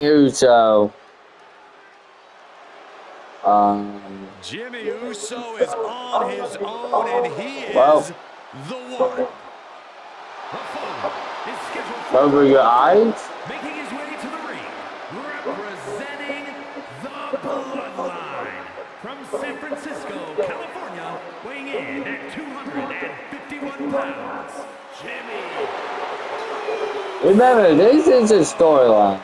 Uso. Um, Jimmy Uso is on his own, and he well, is the one. Over your eyes? Making his way to the ring, representing the Bloodline from San Francisco, California, weighing in at 251 pounds, Jimmy. Remember, this is a storyline.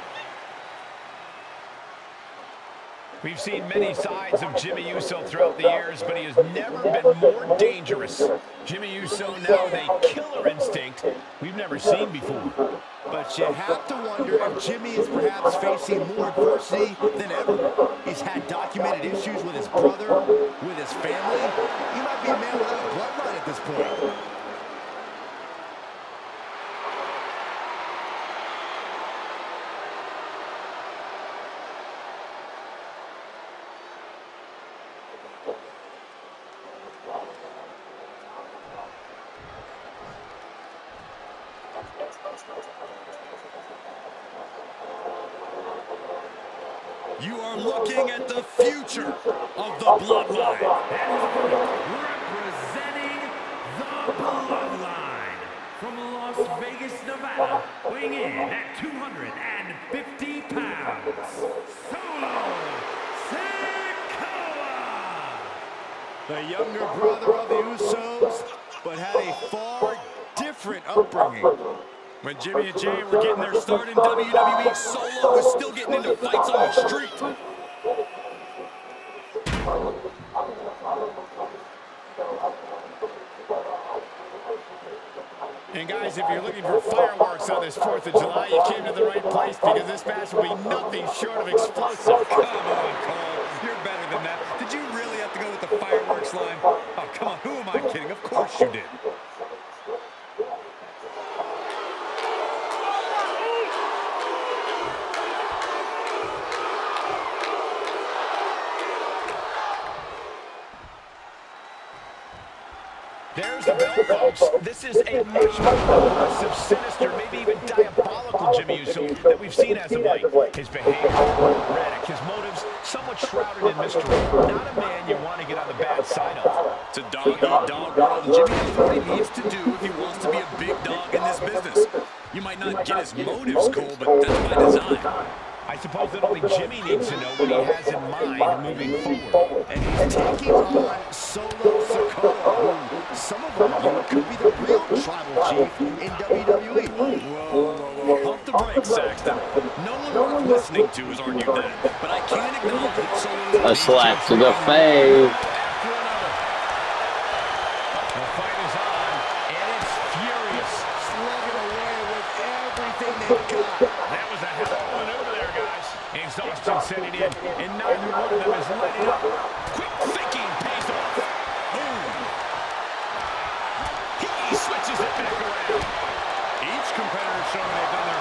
We've seen many sides of Jimmy Uso throughout the years, but he has never been more dangerous. Jimmy Uso now with a killer instinct we've never seen before. But you have to wonder if Jimmy is perhaps facing more adversity than ever. He's had documented issues with his brother, with his family. He might be a man without a bloodline at this point. You are looking at the future of the Bloodline. Representing the Bloodline from Las Vegas, Nevada, weighing in at 250 Younger brother of the Usos, but had a far different upbringing. When Jimmy and Jey were getting their start in WWE, Solo was still getting into fights on the street. And guys, if you're looking for fireworks on this 4th of July, you came to the right place because this match will be nothing short of explosive. Come on, Cole. You're better than that. Did you really have to go with the fireworks line? Oh, come on. Who am I kidding? Of course you did. There's the bell, folks. This is a much more aggressive, sinister, maybe even diabolical Jimmy Uso that we've seen as of late. His behavior, erratic, his motives, somewhat shrouded in mystery. Not a man you want to get on the bad side of. It's a dog-eat-dog world, Jimmy knows what he needs to do if he wants to be a big dog in this business. You might not get his motives, Cole, but that's by design. I suppose that only Jimmy needs to know what he has in mind moving forward. And he's taking on Solo Sikoa, who some of them could be the real tribal chief in WWE. Whoa, whoa, whoa. Pump the brakes, Saxton. No one worth listening to has argued that. But I can't acknowledge that A slap to the face. The fight is on, and it's furious. Slugging away with everything they've got. That was a hell of a maneuver there, guys. Exhaustion setting in, and neither one of them is letting up. Quick thinking pays off. Boom. He switches it back around. Each competitor showing they've done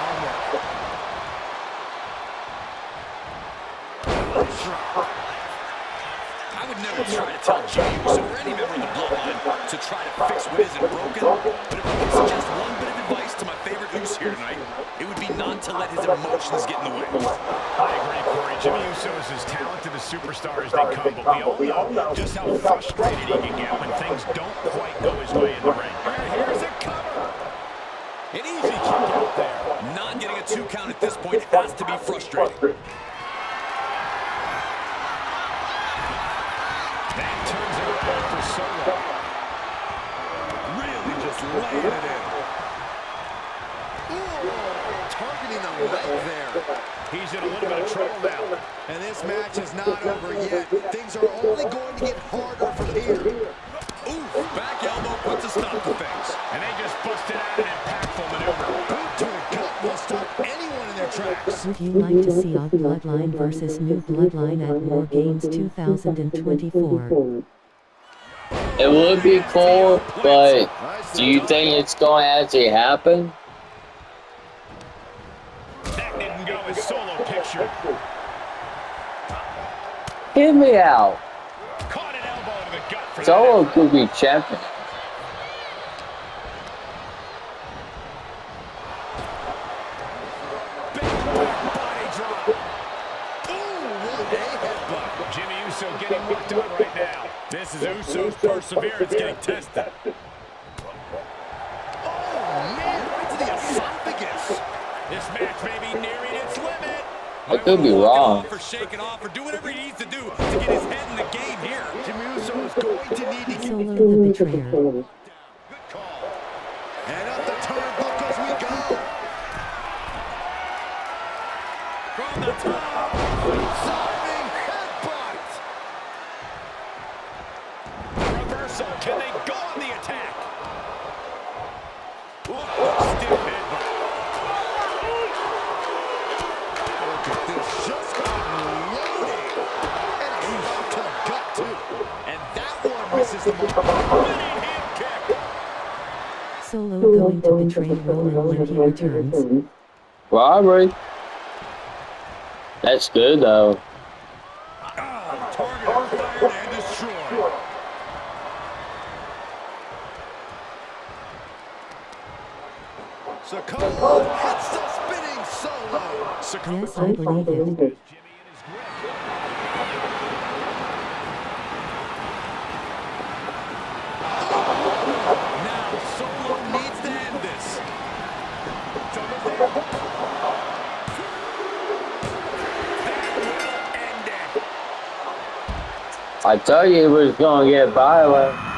would never to tell Uso or any member of the Bloodline to try to fix what isn't broken. But if I could suggest one bit of advice to my favorite Uso here tonight, it would be not to let his emotions get in the way. I agree, Corey. Jimmy Uso is as talented a superstar as they come, but we all know just how frustrated he can get when things don't quite go his way in the ring. And here's a cover. An easy kick out there. Not getting a two count at this point has to be frustrating. Turns it for Solo. Really just laying it in. Targeting the leg there. He's in a little bit of trouble now. And this match is not over yet. Things are only going to get harder from here. Ooh, back elbow puts a stop to things. And they just busted out an impactful maneuver. Boot to the gut will stop anyone in their tracks. Would you like to see Odd Bloodline versus New Bloodline at War Games 2024? It would be cool, but do you think it's going to actually happen? That didn't go as Solo pictured. Hit me out. Caught an elbow to the gut for that. Solo could be champion. Big body drop. Jimmy Uso getting worked on right now. This is Uso's perseverance getting tested. Oh, man, right to the esophagus. This match may be nearing its limit. I could be wrong. For shaking off, or do whatever he needs to do to get his head in the game here. Jimmy Uso is going to need to get the Betrayer. Good call. And up the turnbuckles we go. From the top. Diving Solo going to betray Roman when he returns. Robbery. That's good though. Target destroyed. Hits the spinning solo. Yes, I believe it. I told you it was gonna get violent.